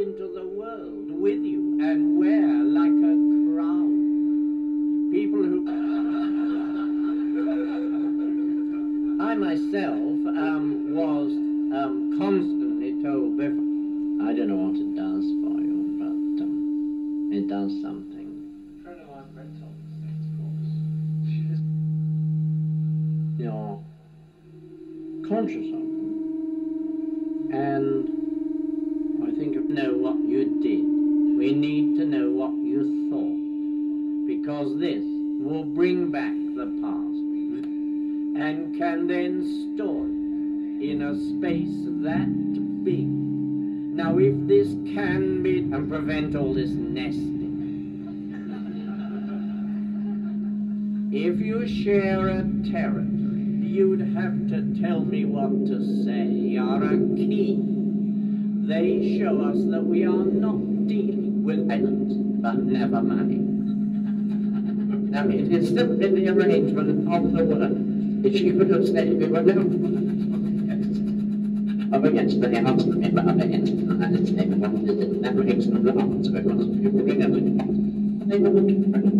into the world with you and wear like a crown. People who. I myself um, was um, constantly told before. I don't know what it does for you, but um, it does something. Of You're conscious of. And I think you know what you did. We need to know what you thought. Because this will bring back the past and can then store it in a space that big. Now, if this can be and prevent all this nesting, if you share a territory, you'd have to tell me what to say. You're a key. They show us that we are not dealing with penance, but never mind. Now, it is simply the arrangement of the word. If she could have said we were no up against the house, but up against the land, they wanted it, never against the hearts, because people remember they were looking for it. But they were looking for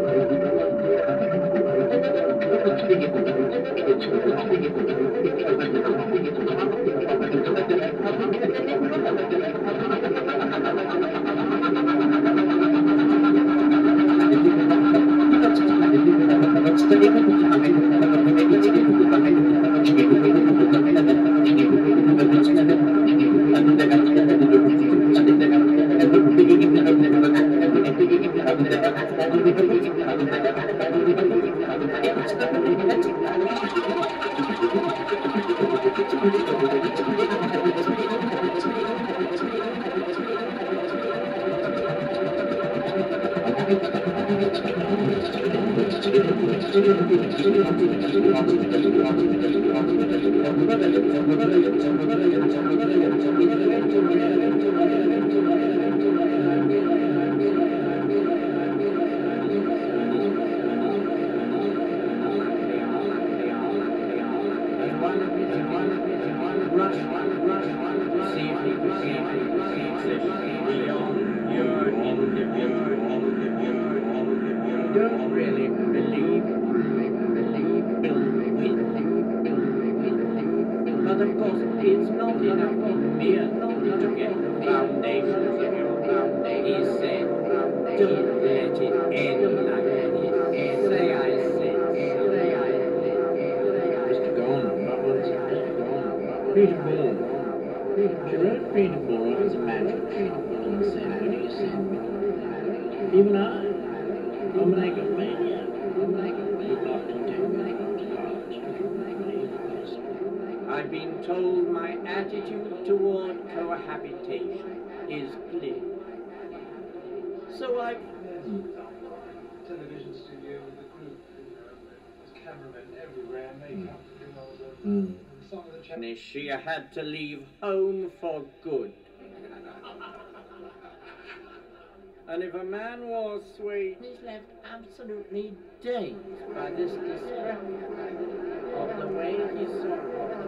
because they were family don't really believe but of course it's not enough mere to get the foundations of your foundation. He said, don't let it end like that. Say I said, say I. Mr. It? Gone. Peter Bull. Peter Bull as a magic and you say? Even I, I've been told my attitude toward cohabitation is clear. So I've television studio with a group, you there's cameramen everywhere, makeup, you know, the, and hmm. some of the she had to leave home for good. And if a man was sweet, he's left absolutely dazed by this description of the way he saw